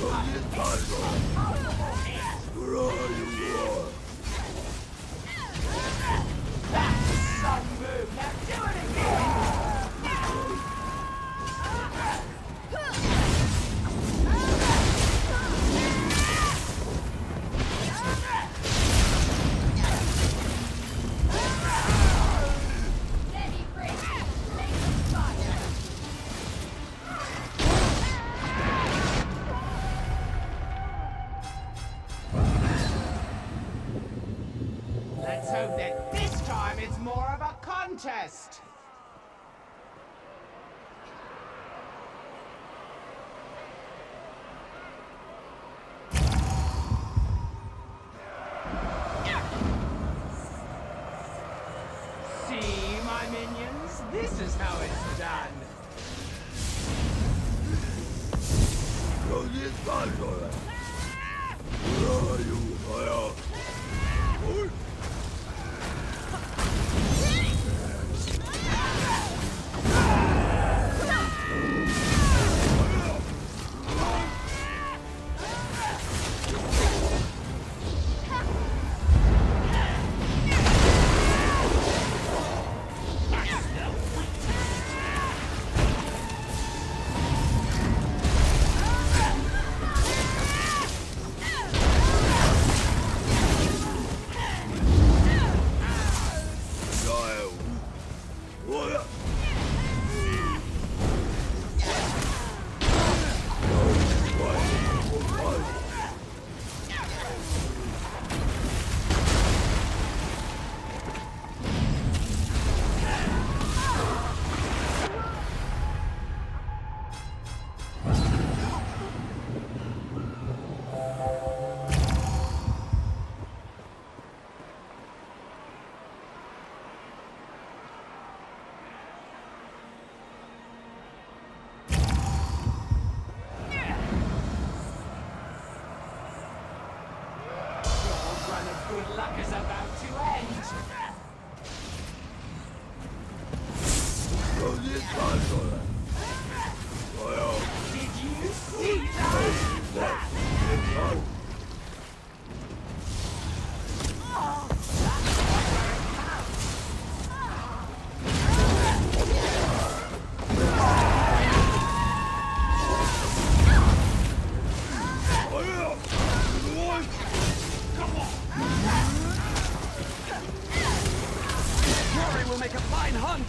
from the puzzle. You? Let's hope that this time it's more of a contest. See, my minions? This is how it's done. 여기 good luck is about to end. So this time, Fine hunt!